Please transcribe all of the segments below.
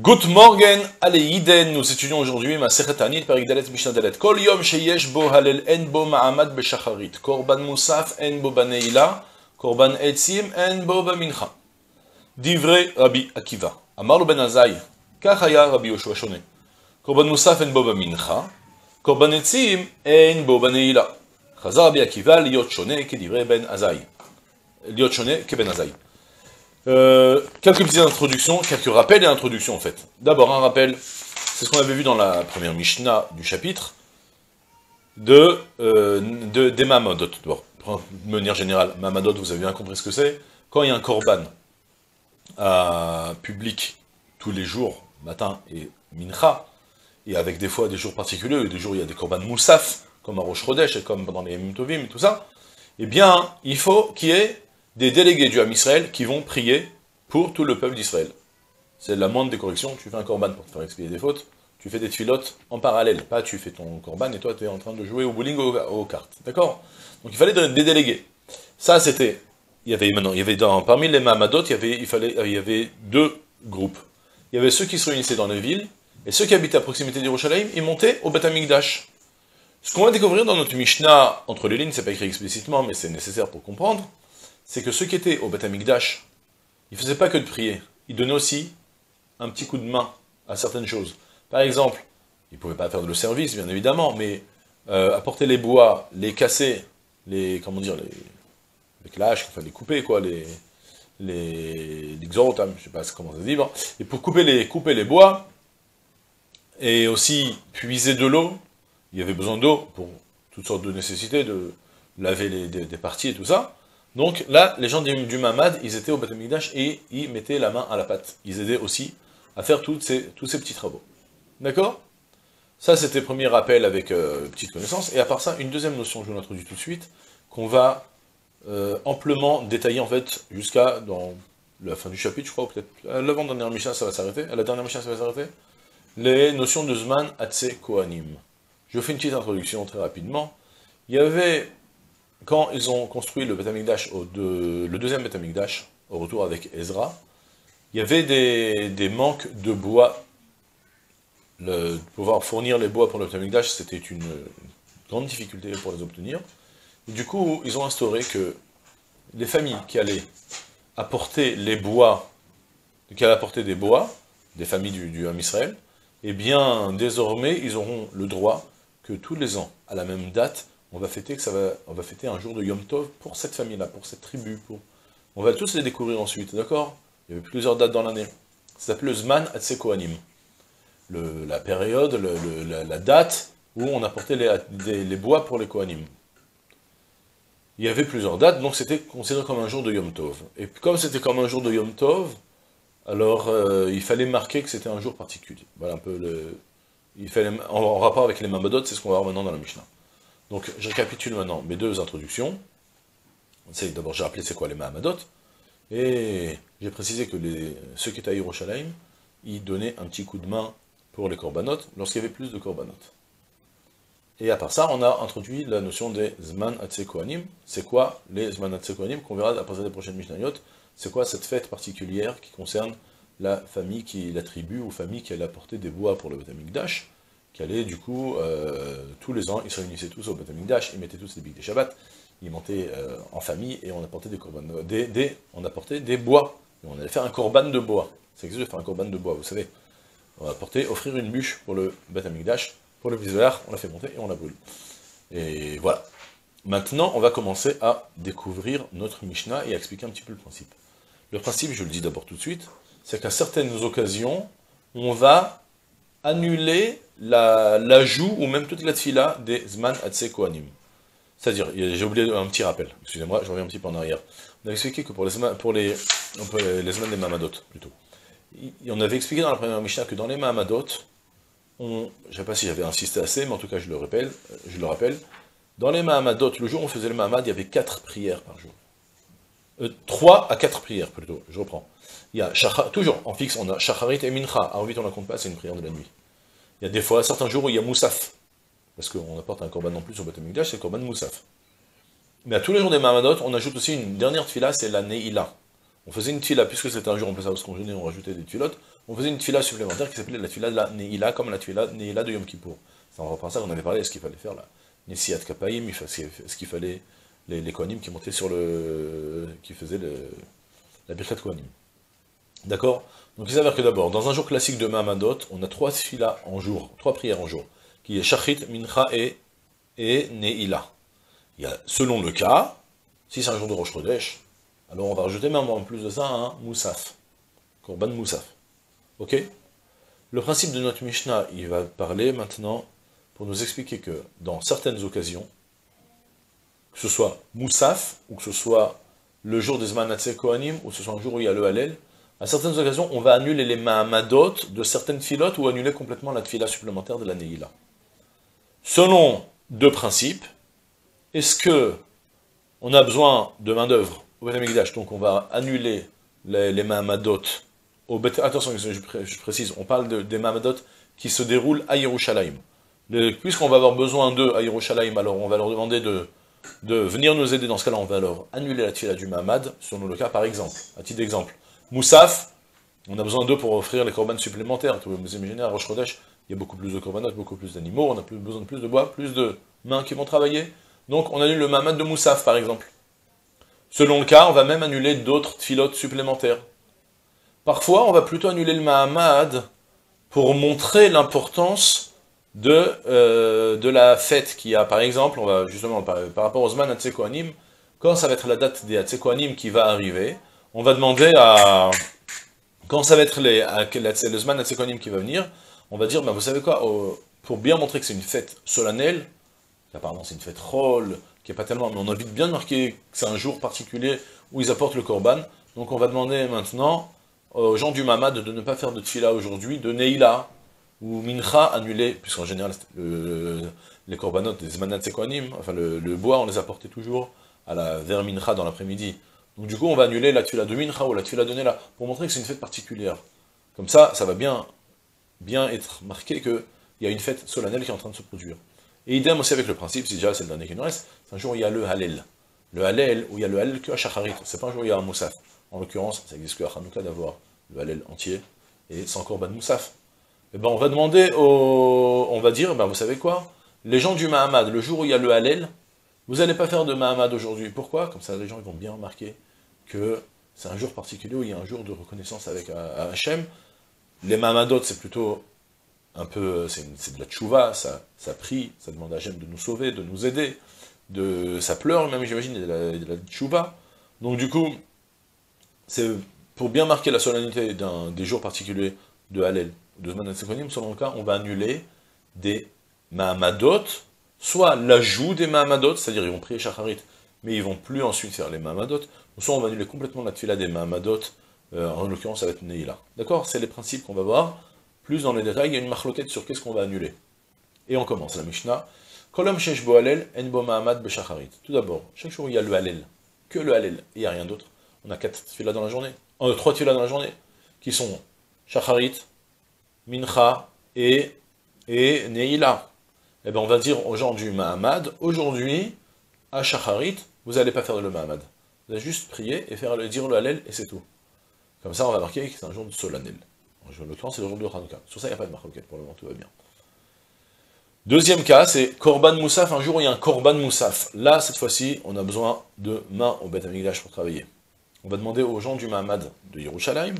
Good morgen, Aleiden. Nous étudions aujourd'hui ma Anit, Perigdalet, Mishnadelet. Kol yom sheyesh bo halel en bo ma'amad beshacharit. Korban musaf en bo baneila. Korban etzim en bo bamincha. Divrei Rabbi Akiva. Amar ben Azai. Kachaya Rabbi Yoshua Shone. Korban musaf en bo bamincha. Korban etzim en bo baneila. Chazar Rabbi Akiva liot shone ke divrei ben Azai. Liot shone ke ben Azai. Euh, quelques petites introductions, quelques rappels et introductions en fait. D'abord un rappel, c'est ce qu'on avait vu dans la première Mishnah du chapitre, de, euh, de des Mamadot. De manière générale, Mamadot, vous avez bien compris ce que c'est. Quand il y a un korban public tous les jours, matin et mincha, et avec des fois des jours particuliers, des jours il y a des korban moussaf, comme à Rosh Chodesh et comme pendant les Tovim et tout ça, eh bien, il faut qu'il y ait des délégués du Ham Israël qui vont prier pour tout le peuple d'Israël. C'est la moindre des corrections, tu fais un korban pour te faire expier des fautes, tu fais des filotes en parallèle, pas tu fais ton korban et toi tu es en train de jouer au bowling ou aux, cartes, d'accord? Donc il fallait des délégués. Ça c'était, il y avait maintenant, il y avait dans, parmi les Mahamadot, il y avait, il fallait, il y avait deux groupes. Il y avait ceux qui se réunissaient dans les villes, et ceux qui habitaient à proximité d'Yerushalayim, ils montaient au Beth Amikdash. Ce qu'on va découvrir dans notre Mishnah, entre les lignes, c'est pas écrit explicitement, mais c'est nécessaire pour comprendre, c'est que ceux qui étaient au Beth Amikdash, ils ne faisaient pas que de prier, ils donnaient aussi un petit coup de main à certaines choses. Par exemple, ils ne pouvaient pas faire de le service, bien évidemment, mais euh, apporter les bois, les casser, les, comment dire, les, les clashs, enfin les couper, quoi, les, les, les hein, je sais pas comment ça se dit, et pour couper les, couper les bois, et aussi puiser de l'eau, il y avait besoin d'eau pour toutes sortes de nécessités, de laver les, des, parties et tout ça. Donc là, les gens du, du ils étaient au Beth et ils mettaient la main à la pâte. Ils aidaient aussi à faire tous ces petits travaux. D'accord? Ça, c'était le premier rappel avec euh, petite connaissance. Et à part ça, une deuxième notion, je vous l'introduis tout de suite, qu'on va euh, amplement détailler en fait jusqu'à dans la fin du chapitre, je crois, peut-être l'avant-dernière Mishnah, ça va s'arrêter, à la dernière Mishnah, ça va s'arrêter, les notions de Zman Atse Kohanim. Je fais une petite introduction très rapidement. Il y avait, quand ils ont construit le le deuxième Betamikdash, au retour avec Ezra, il y avait des, manques de bois. Le, pouvoir fournir les bois pour le Betamikdash, c'était une grande difficulté pour les obtenir. Du coup, ils ont instauré que les familles qui allaient apporter les bois, qui allaient apporter des bois, des familles du, du Ham Israël, eh bien, désormais, ils auront le droit que tous les ans, à la même date, on va fêter un jour de Yom Tov pour cette famille-là, pour cette tribu. On va tous les découvrir ensuite, d'accord? Il y avait plusieurs dates dans l'année. Ça s'appelle le Zman Atse Kohanim. Le, la période, la, date où on apportait les, les, bois pour les Kohanim. Il y avait plusieurs dates, donc c'était considéré comme un jour de Yom Tov. Et comme c'était comme un jour de Yom Tov, alors euh, il fallait marquer que c'était un jour particulier. Voilà un peu le, il fallait, en, rapport avec les Mamadot, c'est ce qu'on va voir maintenant dans la Mishnah. Donc, je récapitule maintenant mes deux introductions. D'abord, j'ai rappelé c'est quoi les Mahamadot, et j'ai précisé que les, ceux qui étaient à Yerushalayim, ils donnaient un petit coup de main pour les korbanot, lorsqu'il y avait plus de korbanot. Et à part ça, on a introduit la notion des Zman Kohanim. C'est quoi les Zman Kohanim qu'on verra à partir des prochaines Mishnayot? C'est quoi cette fête particulière qui concerne la famille, qui, la tribu ou famille qui allait apporter des bois pour le Dash, qui allait du coup, euh, tous les ans, ils se réunissaient tous au Dash, ils mettaient tous les bigs des Shabbat, ils montaient euh, en famille et on apportait des, korban, des, des, on apportait des bois. On allait faire un korban de bois. Ça existe de faire un korban de bois, vous savez. On va apporter, offrir une bûche pour le Dash, pour le viseur, on la fait monter et on la brûle. Et voilà. Maintenant, on va commencer à découvrir notre Mishnah et à expliquer un petit peu le principe. Le principe, je le dis d'abord tout de suite, c'est qu'à certaines occasions, on va annuler l'ajout ou même toute la tfila des Zman Atse Kohanim. C'est-à-dire, j'ai oublié un petit rappel, excusez-moi, je reviens un petit peu en arrière. On avait expliqué que pour les, pour les, les plutôt, on avait expliqué dans la première Mishnah que dans les Mahamadot, on, je ne sais pas si j'avais insisté assez, mais en tout cas je le rappelle, je le rappelle, dans les Mahamadot, le jour où on faisait le Mahamad, il y avait quatre prières par jour. Euh, trois à quatre prières plutôt, je reprends. Il y a toujours en fixe, on a Shacharit et Mincha. Alors vite, on la compte pas, c'est une prière de la nuit. Il y a des fois, certains jours où il y a Moussaf. Parce qu'on apporte un korban en plus au Beth c'est le korban Moussaf. Mais à tous les jours des Mahamadot, on ajoute aussi une dernière tfila, c'est la Neila. On faisait une tfila, puisque c'était un jour, on faisait ce qu'on jeûnait, on rajoutait des tfilotes. on faisait une tfila supplémentaire qui s'appelait la tfila de la Neila, comme la tfila Neila de Yom Kippour. C'est en reprenant ça qu'on avait parlé, est-ce qu'il fallait faire la Nesiat Kapaim, est-ce qu'il fallait les, les qui montaient sur le... qui faisaient la Birkat Kohanim. D'accord? Donc il s'avère que d'abord, dans un jour classique de Mahamadot, on a trois tfilas en jour, trois prières en jour, qui est Shachit, Mincha et, et Neila. Il y a, selon le cas, si c'est un jour de Rosh Chodesh, alors on va rajouter même en plus de ça un Moussaf, Korban Moussaf. Ok? Le principe de notre Mishnah, il va parler maintenant pour nous expliquer que dans certaines occasions, que ce soit Moussaf, ou que ce soit le jour des Zmanatse Kohanim, ou que ce soit un jour où il y a le Halel, à certaines occasions, on va annuler les Mahamadot de certaines filotes ou annuler complètement la fila supplémentaire de la Neila. Selon deux principes, est-ce que on a besoin de main-d'œuvre au donc on va annuler les, les Mahamadot au Attention, je, précise, on parle des Mahamadot qui se déroulent à Yerushalayim. Puisqu'on va avoir besoin d'eux à Yerushalayim, alors on va leur demander de, de venir nous aider. Dans ce cas-là, on va leur annuler la tfila du Mahamad, selon le cas par exemple. À titre d'exemple, Moussaf, on a besoin d'eux pour offrir les korbanes supplémentaires. Vous imaginez, à Rosh Chodesh, il y a beaucoup plus de korbanot, beaucoup plus d'animaux, on a besoin de plus de bois, plus de mains qui vont travailler. Donc on annule le Mahamad de Moussaf, par exemple. Selon le cas, on va même annuler d'autres tfilotes supplémentaires. Parfois, on va plutôt annuler le Mahamad pour montrer l'importance de, euh, de la fête qui a, par exemple, on va justement par, rapport aux Zman Atsekoanim, quand ça va être la date des Atsekoanim qui va arriver, on va demander à, quand ça va être les, le Zman Atsekoanim qui va venir, on va dire, ben vous savez quoi, pour bien montrer que c'est une fête solennelle, apparemment c'est une fête roll, qui n'est pas tellement, mais on a envie de bien marquer que c'est un jour particulier où ils apportent le korban, donc on va demander maintenant aux gens du Mamad de ne pas faire de tfila aujourd'hui, de Neila, ou mincha annulé, puisqu'en général, les korbanot des zmanat sekonim, enfin le, bois, on les apportait toujours à la, vers mincha dans l'après-midi. Donc du coup, on va annuler la tuila de mincha ou la tuila de nela, pour montrer que c'est une fête particulière. Comme ça, ça va bien, bien être marqué qu'il y a une fête solennelle qui est en train de se produire. Et idem aussi avec le principe, si déjà c'est le dernier qui nous reste, c'est un jour où il y a le halel. Le halel, où il y a le halel que à shacharit, c'est pas un jour où il y a un moussaf. En l'occurrence, ça existe que à Hanouka d'avoir le halel entier, et sans korban moussaf eh ben, on va demander au... On va dire, ben, vous savez quoi? Les gens du Mahamad, le jour où il y a le Hallel, vous n'allez pas faire de Mahamad aujourd'hui. Pourquoi? Comme ça, les gens vont bien remarquer que c'est un jour particulier où il y a un jour de reconnaissance avec Hachem. Les Mahamadot, c'est plutôt un peu, c'est de la tchouva, ça, ça prie, ça demande à Hachem de nous sauver, de nous aider, de, ça pleure même, j'imagine, la, de la tchouva. Donc du coup, c'est pour bien marquer la solennité des jours particuliers de Hallel, de Zman selon le cas, on va annuler des Mahamadot, soit l'ajout des Mahamadot, c'est-à-dire ils vont prier Shacharit, mais ils vont plus ensuite faire les Mahamadot, ou soit on va annuler complètement la tfila des Mahamadot, euh, en l'occurrence ça va être Neila. D'accord? C'est les principes qu'on va voir. Plus dans les détails, il y a une marloquette sur qu'est-ce qu'on va annuler. Et on commence, la Mishnah. Kolom shesh bo mahamad. Tout d'abord, chaque jour il y a le halel, que le halel, il n'y a rien d'autre. On a quatre tfilas dans la journée, euh, trois tfilas dans la journée, qui sont shacharit, Mincha et, et Neila. Eh bien, on va dire aux gens du Mahamad, aujourd'hui, à Shacharit, vous n'allez pas faire le Mahamad. Vous allez juste prier et faire le, dire le Hallel, et c'est tout. Comme ça, on va marquer que c'est un jour de solennel. En l'occurrence, c'est le jour de Hanouka. Sur ça, il n'y a pas de marquette, pour le moment, tout va bien. Deuxième cas, c'est Korban Moussaf, un jour il y a un Korban Moussaf. Là, cette fois-ci, on a besoin de mains au Beth Amikdash pour travailler. On va demander aux gens du Mahamad de Yerushalayim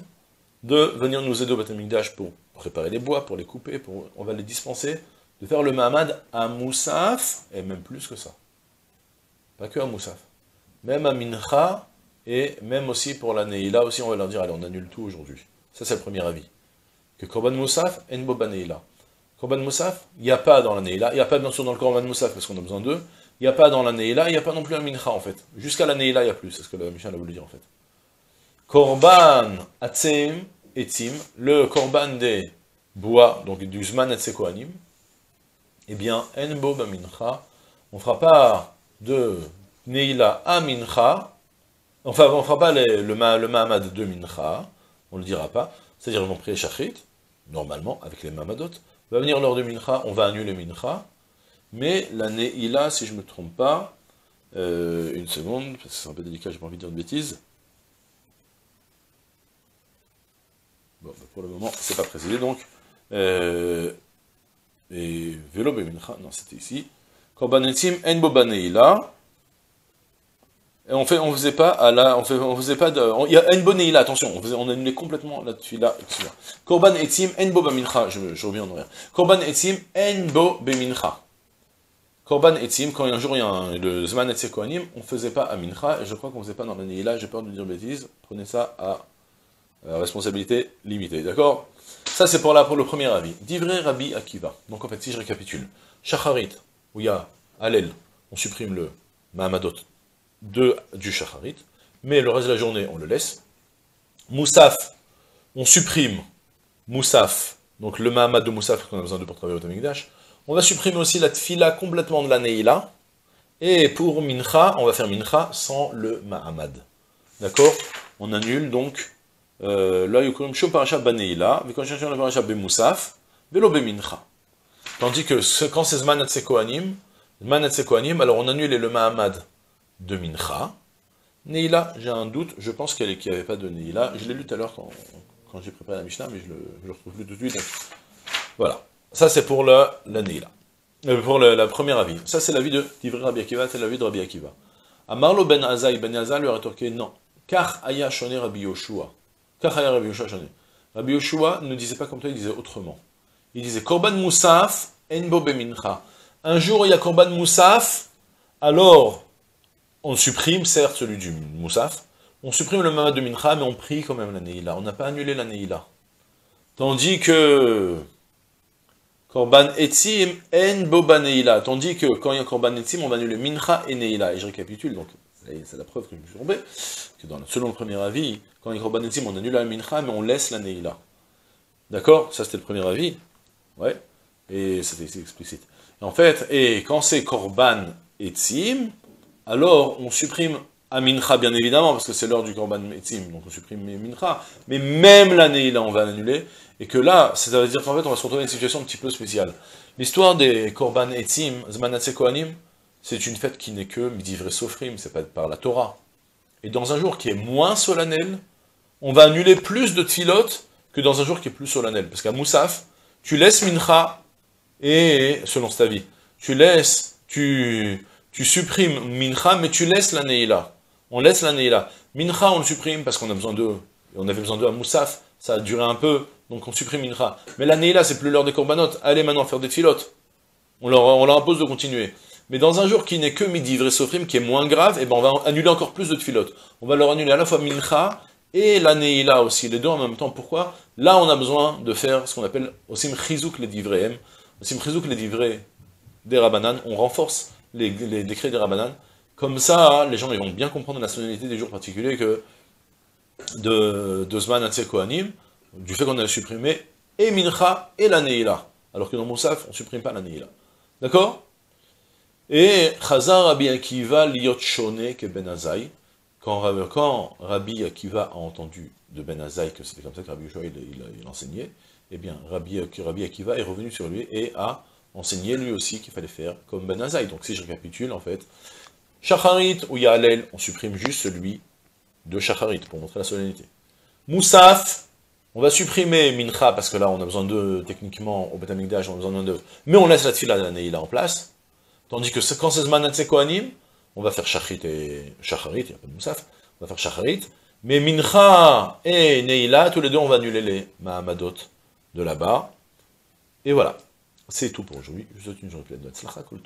de venir nous aider au Beth Amikdash pour préparer les bois, pour les couper, pour, on va les dispenser, de faire le Mahamad à Moussaf, et même plus que ça. Pas que à Moussaf. Même à Mincha, et même aussi pour la Neila, aussi on va leur dire, allez, on annule tout aujourd'hui. Ça c'est le premier avis. Que Korban Moussaf, et Boba Neila. Korban Moussaf, il n'y a pas dans la Neila, il n'y a pas bien sûr dans le Korban Moussaf, parce qu'on a besoin d'eux, il n'y a pas dans la Neila, il n'y a pas non plus un Mincha en fait. Jusqu'à la Neila, il n'y a plus, c'est ce que la Mishnah a voulu dire en fait. Korban Atzim, etim, le korban des bois, donc du zman et kohanim, eh bien, enbo mincha, on fera pas de neila à mincha, enfin, on fera pas le, le mahamad de mincha, on le dira pas, c'est-à-dire ils vont prier shachrit, normalement, avec les mahamadot, va venir l'heure de mincha, on va annuler mincha, mais la neila, si je me trompe pas, euh, une seconde, parce que c'est un peu délicat, j'ai pas envie de dire de bêtises, Bon, bah, pour le moment, c'est pas précisé, donc. Euh, et vélo bemincha, non, c'était ici. Korban etzim en. Et on fait, on faisait pas à la, on, fait, on faisait pas de, il y a en attention, on, faisait, on annulait complètement la là, Korban etzim en bo je, je reviens en arrière. Korban etzim en bemincha. Korban etzim, quand un jour il y a un, le zman etzim kohanim, on faisait pas à mincha, et je crois qu'on faisait pas dans la neila, j'ai peur de dire bêtises, prenez ça à responsabilité limitée, d'accord? Ça, c'est pour, pour le premier avis. Divré Rabbi Akiva. Donc, en fait, si je récapitule, Shacharit, où il y a Alel, on supprime le Mahamadot du Shacharit, mais le reste de la journée, on le laisse. Moussaf, on supprime Moussaf, donc le Mahamad de Moussaf qu'on a besoin de pour travailler au Tamikdash. On va supprimer aussi la Tfila complètement de la Neila. Et pour Mincha, on va faire Mincha sans le Mahamad. D'accord? On annule donc Tandis que quand c'est Zman Kohanim, Zman Kohanim, alors on annule le Mahamad de Mincha. Neila, j'ai un doute, je pense qu'il n'y avait pas de Neila. Je l'ai lu tout à l'heure quand, quand j'ai préparé la Mishnah, mais je le, je le retrouve plus tout de suite. Voilà. Ça, c'est pour la, la Neila. Euh, pour le, la première avis. Ça, c'est l'avis de Tivri Rabbi Akiva, c'est l'avis de Rabbi Akiva. Amarlo ben Azaï, ben Azaï lui a rétorqué non. Car Aya Shone Rabbi Yoshua. Rabbi Yoshua ne disait pas comme toi, il disait autrement. Il disait Korban Moussaf, Enbo Bemincha. Un jour, il y a Korban Moussaf, alors on supprime, certes, celui du Moussaf, on supprime le Mamad de Mincha, mais on prie quand même la Neila. On n'a pas annulé la Neila. Tandis que Korban Etzim, En Neila. Tandis que quand il y a Korban Etzim, on va annuler Mincha et Neila. Et je récapitule, donc c'est la preuve que je me suis trompé, que selon le premier avis, quand il Korban on annule la Mincha, mais on laisse la Neila. D'accord? Ça, c'était le premier avis. Ouais. Et c'était ici explicite. Et en fait, et quand c'est Korban Etzim, alors on supprime Mincha, bien évidemment, parce que c'est l'heure du Korban Etzim, donc on supprime Mincha, mais même la Neila, on va l'annuler, et que là, ça veut dire qu'en fait, on va se retrouver dans une situation un petit peu spéciale. L'histoire des Korban Etzim, Zmanatse Kohanim, c'est une fête qui n'est que Midivre Sofrim, c'est pas par la Torah. Et dans un jour qui est moins solennel, on va annuler plus de tfilot que dans un jour qui est plus solennel. Parce qu'à Moussaf, tu laisses Mincha, et selon ta vie, tu laisses, tu, tu supprimes Mincha, mais tu laisses la Neila. On laisse la Neila. Mincha, on le supprime parce qu'on a besoin d'eux. On avait besoin d'eux à Moussaf, ça a duré un peu, donc on supprime Mincha. Mais la Neila, c'est plus l'heure des corbanotes. Allez maintenant faire des tfilotes. On leur, on leur impose de continuer. Mais dans un jour qui n'est que midi vrai sofrim, qui est moins grave, et eh ben on va annuler encore plus de tfilotes. On va leur annuler à la fois mincha et la neila aussi, les deux en même temps. Pourquoi? Là, on a besoin de faire ce qu'on appelle osim chizouk les divreem. Osim chizouk les divrei des rabanan. On renforce les, décrets des rabanan. Comme ça, les gens vont bien comprendre la solennité des jours particuliers que de, de Zman Kohanim, du fait qu'on a supprimé et mincha et la neila. Alors que dans Moussaf, on ne supprime pas la neila. D'accord? Et Chazar Rabbi Akiva liot shone que Ben Azaï, quand, Rabbi Akiva a entendu de Ben Azaï que c'était comme ça que Rabbi Yoshua il, enseignait, eh bien Rabbi, Akiva est revenu sur lui et a enseigné lui aussi qu'il fallait faire comme Ben Azaï. Donc si je récapitule en fait, Shacharit ou Yalel, on supprime juste celui de Shacharit pour montrer la solennité. Moussaf, on va supprimer Mincha parce que là on a besoin d'eux, techniquement au Betamikdash on a besoin d'eux, mais on laisse la tfila de la Neila en place. Tandis que quand c'est Zmanatse Kohanim, on va faire Shachrit et Shacharit, il n'y a pas de Moussaf, on va faire Shacharit, mais Mincha et Neila, tous les deux, on va annuler les Mahamadot de là-bas. Et voilà, c'est tout pour aujourd'hui. Je vous souhaite une journée pleine de Tzlacha, Kol